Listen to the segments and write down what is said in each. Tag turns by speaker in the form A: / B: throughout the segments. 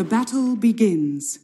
A: The battle begins.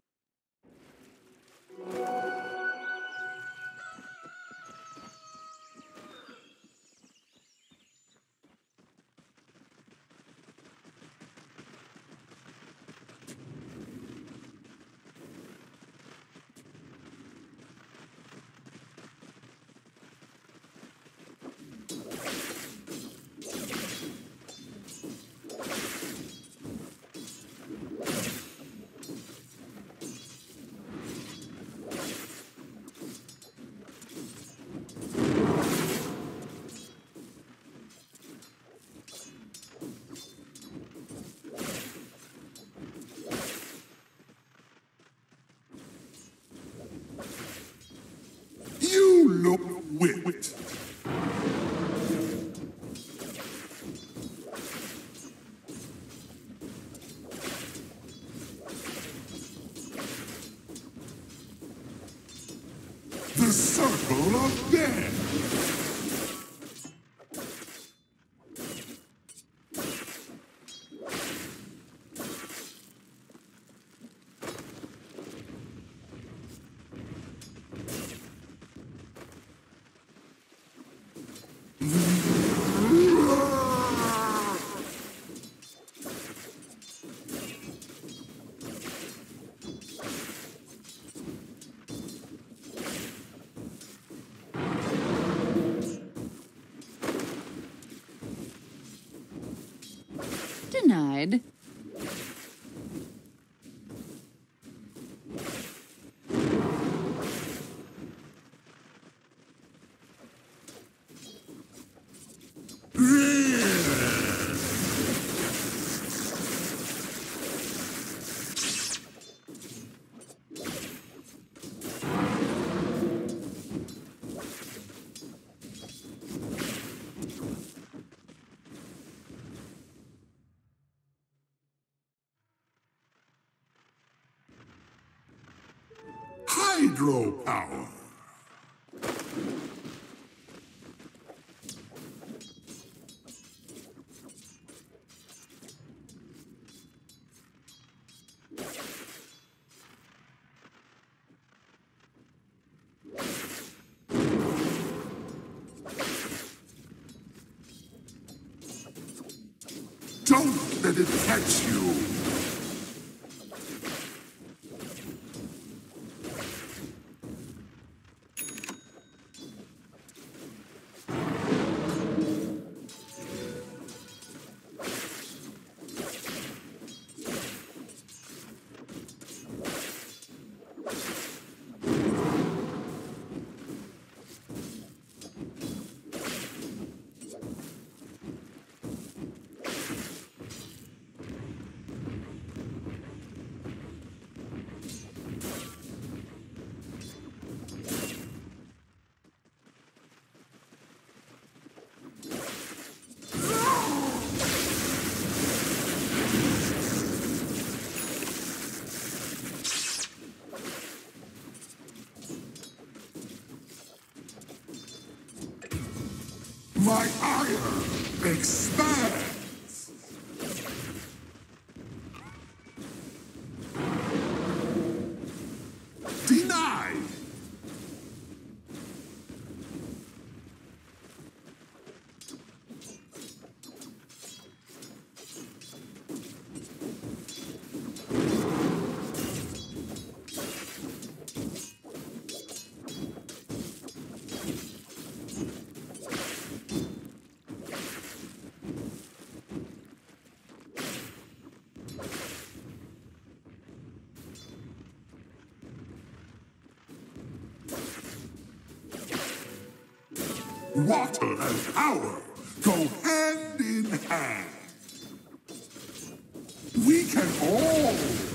B: Look whipped. The circle of death.
C: Denied.
B: Hydropower. Water and power go hand in hand. We can all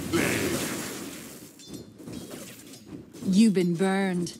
B: play.
C: You've been burned.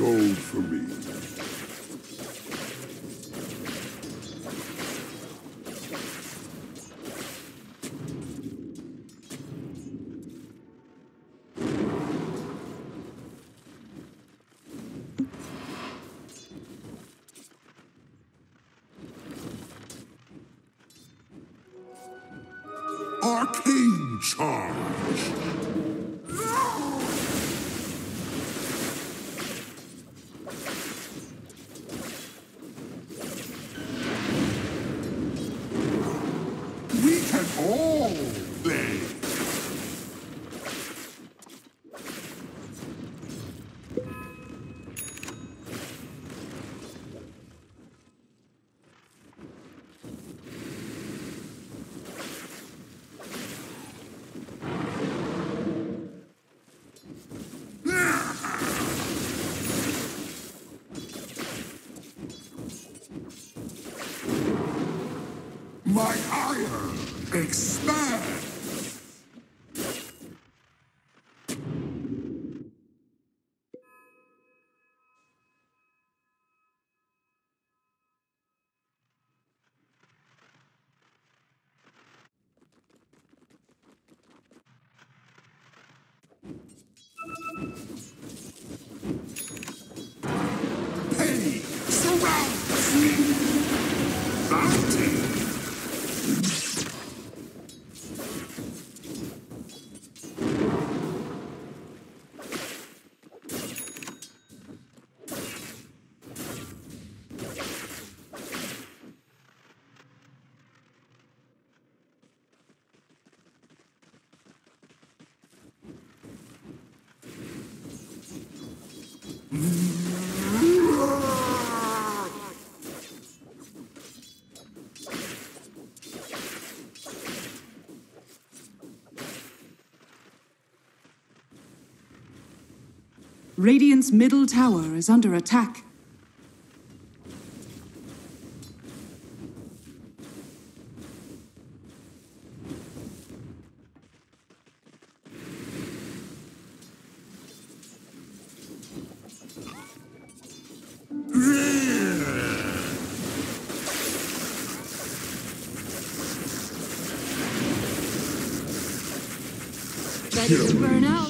B: Gold for me. Arcane charge.
A: Radiant's middle tower is under attack.
C: Ready to burn out.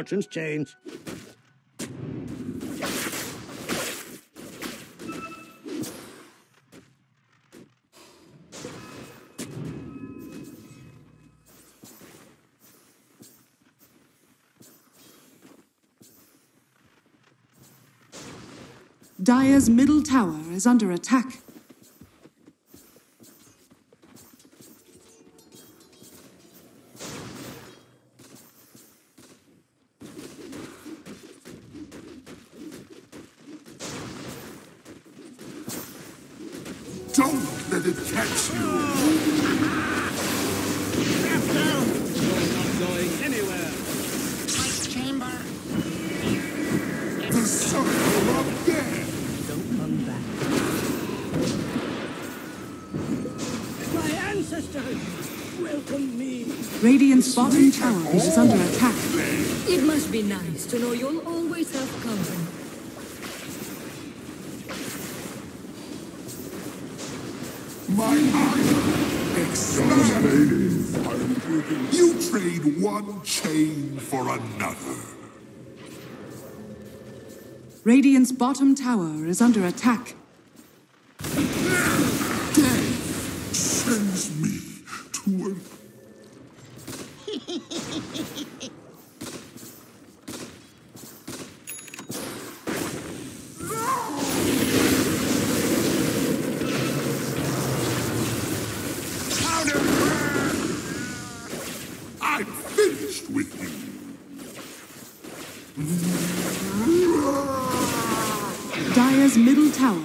D: Fortunes change.
A: Dire's middle tower is under attack. Bottom tower is under attack.
E: It must be nice to know you'll always have company.
B: My eye exploded. You trade one chain for another.
A: Radiant's bottom tower is under attack.
B: Death sends me to an I'm finished with you.
A: Dire's middle tower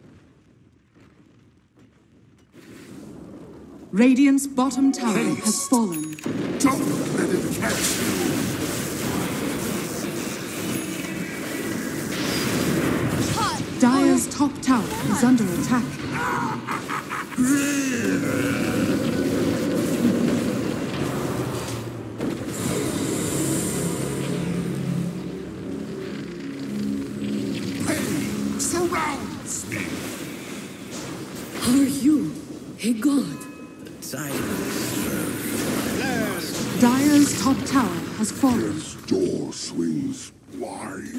A: Radiant's bottom tower has fallen.
B: Don't let it catch you.
A: Dire's top tower is under attack.
B: Surrounds me.
E: Are you a god?
A: Dire's top tower has fallen.
B: This door swings wide.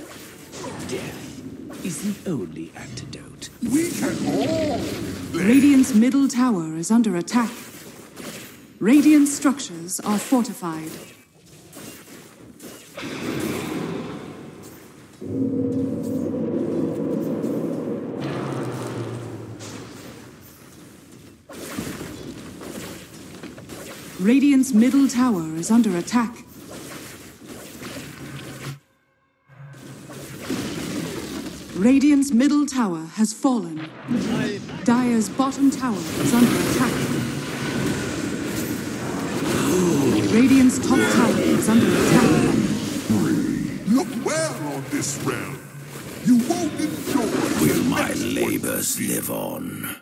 F: Death is the only antidote.
B: We can all
A: Radiant's middle tower is under attack. Radiant structures are fortified. Radiant's middle tower is under attack. Radiant's middle tower has fallen. Dire's bottom tower is under attack. Radiant's top tower is under attack.
B: look well on this realm. You won't enjoy
F: Will my labors live on?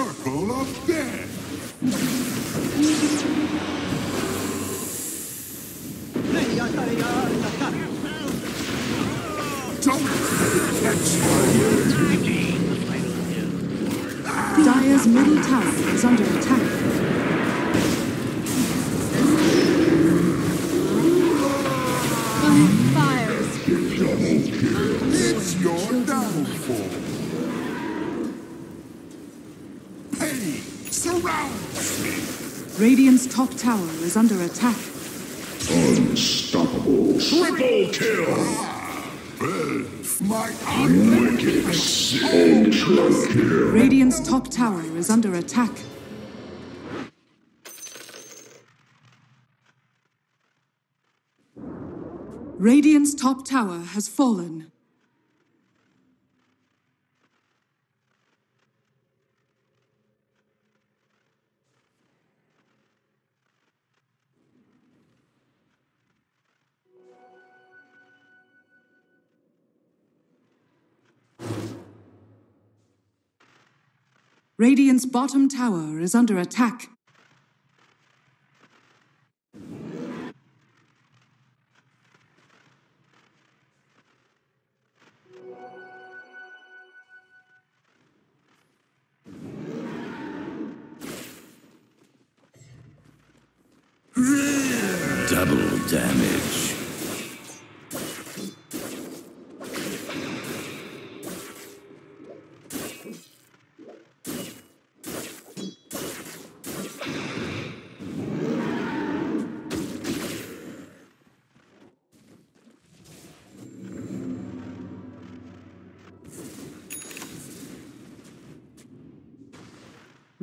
B: circle of death. Don't catch you.
A: Dire's middle tower is under attack. Radiant's top tower is under attack.
B: Unstoppable. Triple kill! My wicked ultra kill.
A: Radiant's top tower is under attack. Radiant's top tower has fallen. Radiant's bottom tower is under attack.
F: Double damage.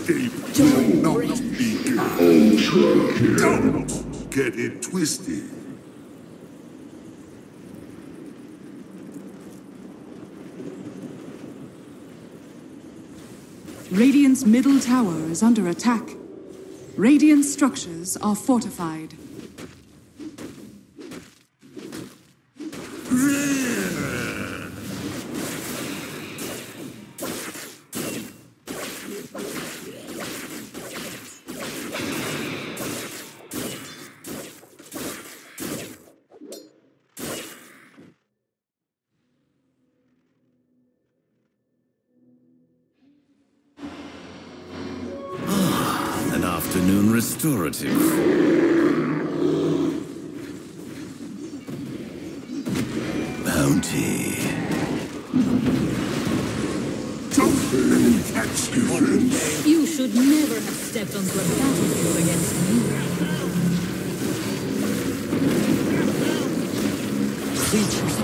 B: Underscape will not be good. Don't get it twisted.
A: Radiant's middle tower is under attack. Radiant structures are fortified.
F: Restorative. Bounty.
B: Don't let him catch you.
E: You should never have stepped onto a battlefield against me. Creatures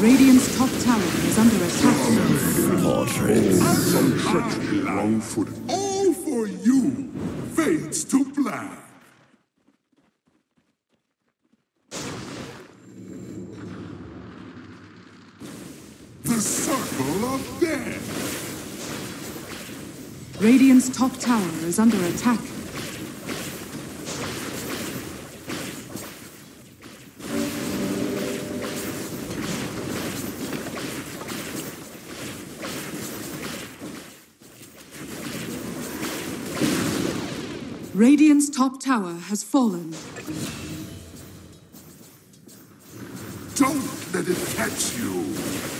A: Radiant's top tower is under attack.
F: Portrait.
B: Some treachery wrong-footed. All for you fades to black. The circle of death.
A: Radiant's top tower is under attack. Radiant's top tower has fallen.
B: Don't let it catch you.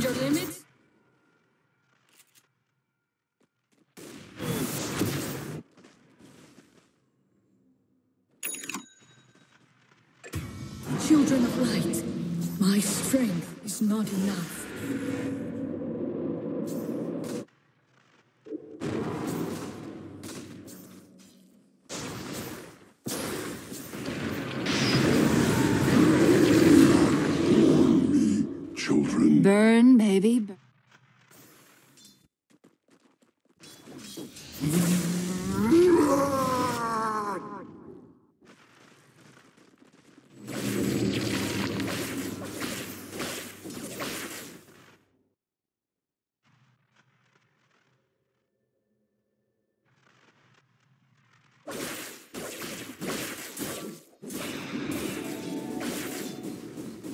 E: Your limits? Children of light, my strength is not enough.
G: Children.
C: Burn, baby. burn.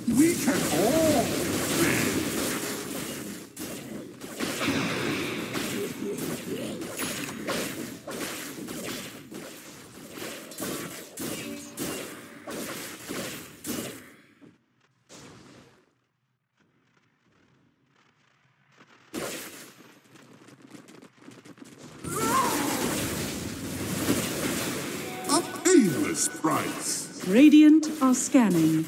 B: We can all play. A painless price.
A: Radiant are scanning.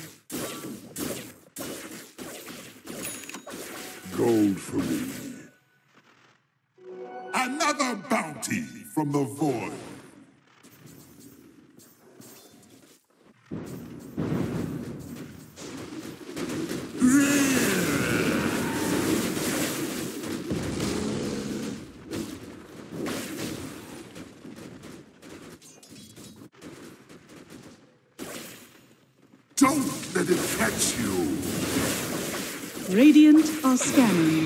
B: Don't let it catch you.
A: Radiant are scanning.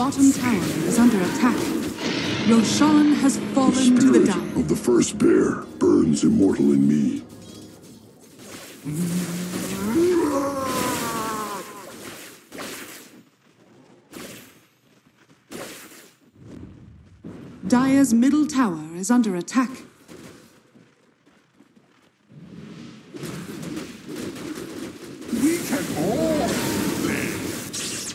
A: Bottom tower is under attack. Roshan has fallen to the down.
G: of the first bear burns immortal in me.
A: Dire's middle tower is under attack.
B: We can all do this.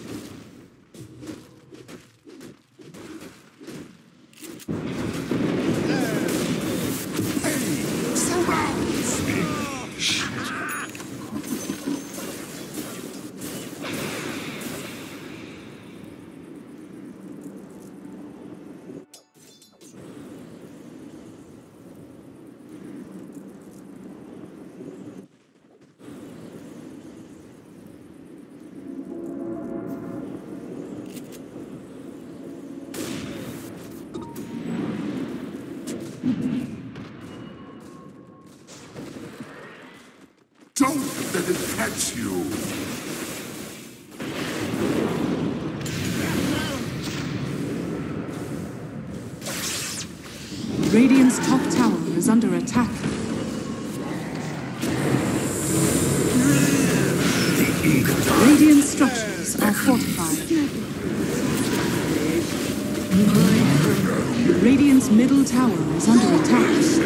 B: Pain surrounds me. Don't let it catch you.
A: Radiant's top tower is under attack. Radiant structures are fortified. Radiant's middle tower is under attack.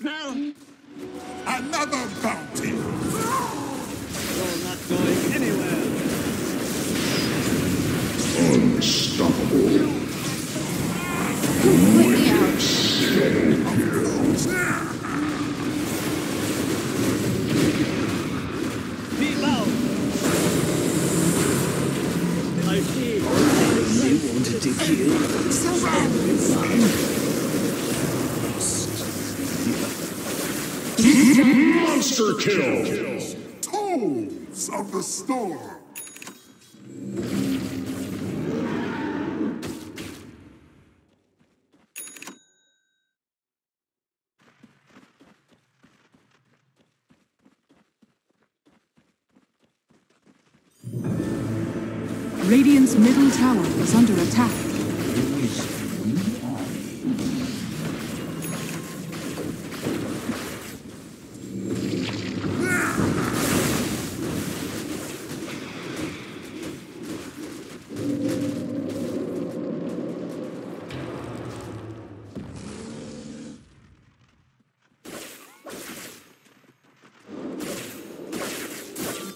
D: Shrapnel!
B: Another bounty.
D: You're not going anywhere.
G: Unstoppable.
D: Be loud! I see.
F: You wanted to kill?
G: Monster kill.
B: Tools of the storm.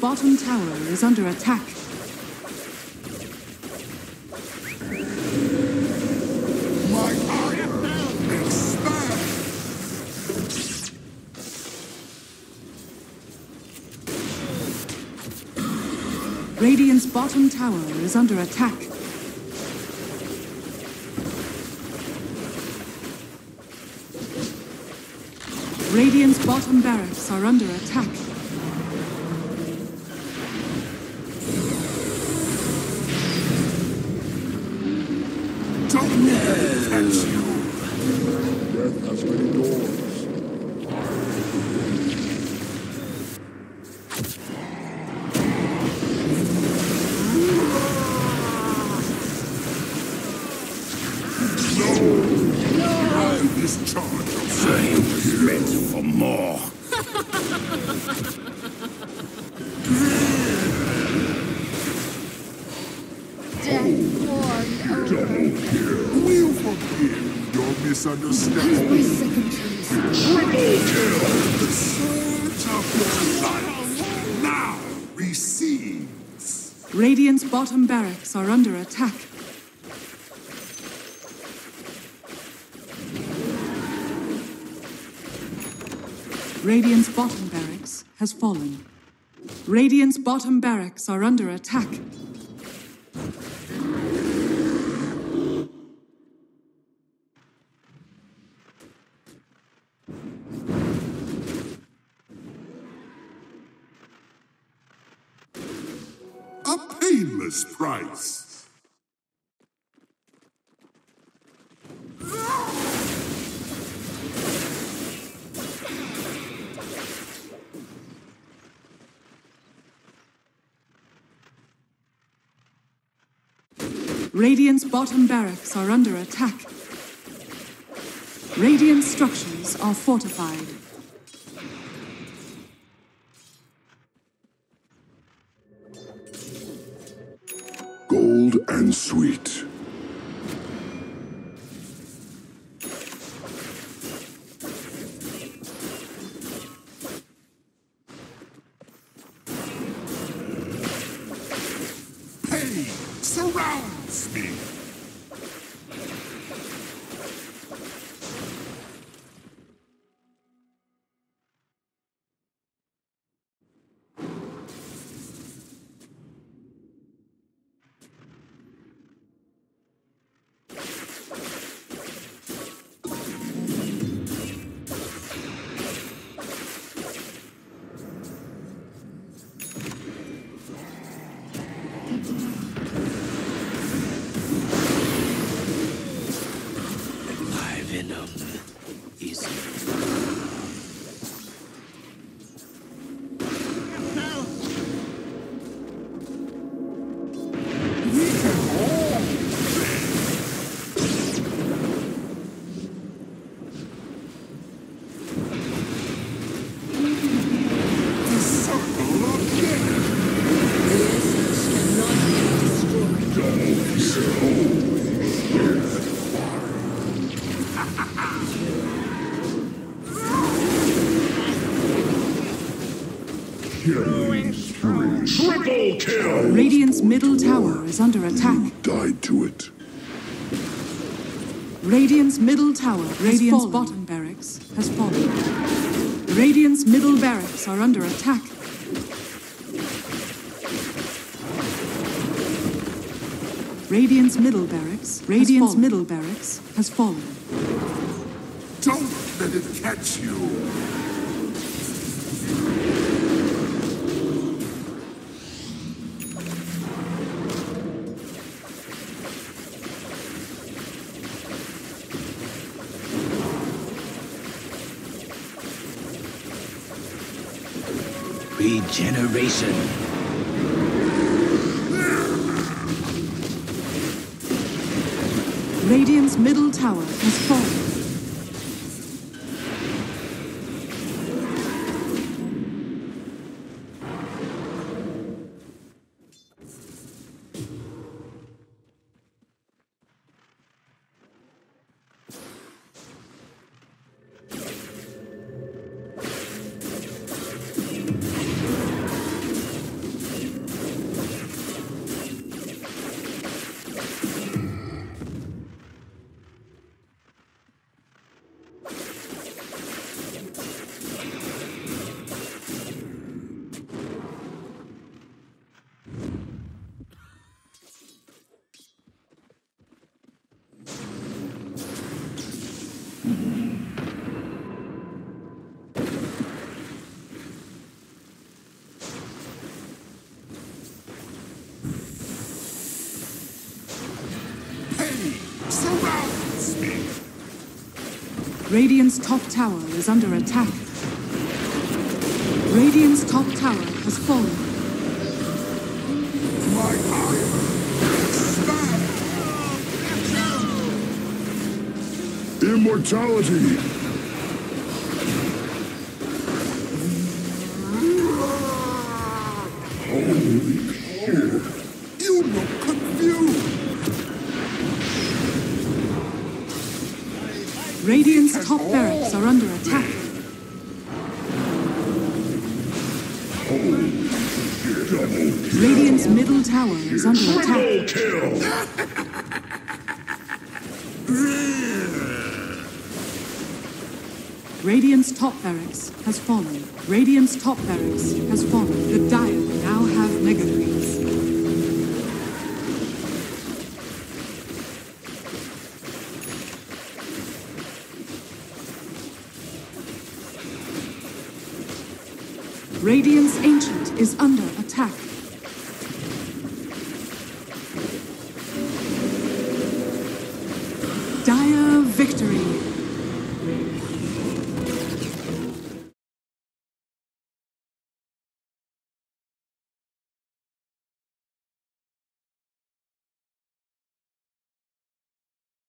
A: Bottom tower is under attack.
B: My ire expands.
A: Radiant's bottom tower is under attack. Radiant's bottom barracks are under attack.
B: I discharge yourself.
G: Meant for more.
C: Death.
G: Double kill.
B: We'll forgive your misunderstanding.
C: My second choice.
G: Triple kill!
B: The surge of your life now recedes.
A: Radiant's bottom barracks are under attack. Radiant's bottom barracks has fallen. Radiant's bottom barracks are under attack.
B: A painless price.
A: Radiant's bottom barracks are under attack. Radiant structures are fortified.
G: Gold and sweet.
A: Is under attack.
G: Died to it.
A: Radiant's middle tower, Radiant's bottom barracks, has fallen. Radiant's middle barracks are under attack. Radiant's middle barracks, Radiant's middle barracks has fallen.
B: Don't let it catch you.
F: Regeneration.
A: Radiant's middle tower has fallen. Radiant's top tower is under attack. Radiant's top tower has fallen.
B: My iron.
G: Immortality!
A: Is under attack.
G: Triple kill!
A: Radiant's top barracks has fallen. Radiant's top barracks has fallen. The Dire now have mega